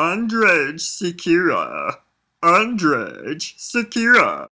Andrej Sekera. Andrej Sekera.